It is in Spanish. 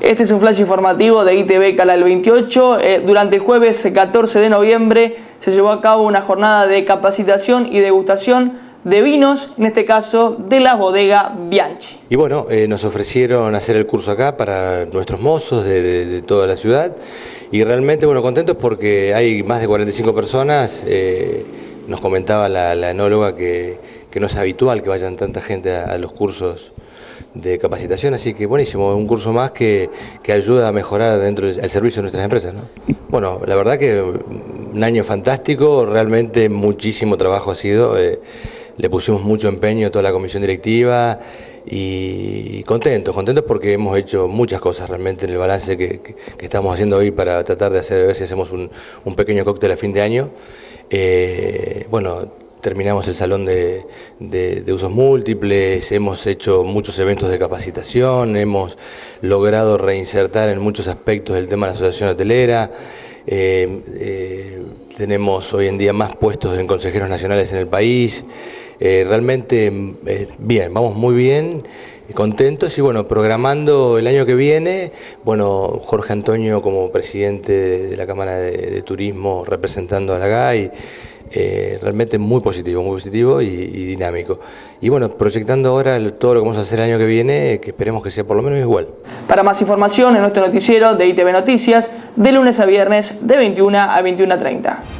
Este es un flash informativo de ITV Canal 28. Eh, durante el jueves 14 de noviembre se llevó a cabo una jornada de capacitación y degustación de vinos, en este caso de la bodega Bianchi. Y bueno, eh, nos ofrecieron hacer el curso acá para nuestros mozos de, toda la ciudad y realmente bueno, contentos porque hay más de 45 personas. Eh, nos comentaba la, enóloga que, no es habitual que vayan tanta gente a, los cursos de capacitación, así que buenísimo, un curso más que, ayuda a mejorar dentro del servicio de nuestras empresas. Bueno, la verdad que un año fantástico, realmente muchísimo trabajo ha sido. Eh, le pusimos mucho empeño a toda la comisión directiva y contentos, contentos porque hemos hecho muchas cosas realmente en el balance que, estamos haciendo hoy para tratar de hacer, a ver si hacemos un, pequeño cóctel a fin de año. Eh, bueno, terminamos el salón de, usos múltiples, hemos hecho muchos eventos de capacitación, hemos logrado reinsertar en muchos aspectos el tema de la asociación hotelera. Eh, eh, tenemos hoy en día más puestos en consejeros nacionales en el país. Eh, realmente eh, bien, vamos muy bien, contentos y bueno, programando el año que viene, bueno, Jorge Antonio como presidente de la Cámara de, Turismo representando a la GAI, eh, realmente muy positivo, muy positivo y, dinámico. Y bueno, proyectando ahora todo lo que vamos a hacer el año que viene, que esperemos que sea por lo menos igual. Para más información en nuestro noticiero de ITV Noticias, de lunes a viernes de 21 a 21.30.